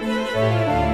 Música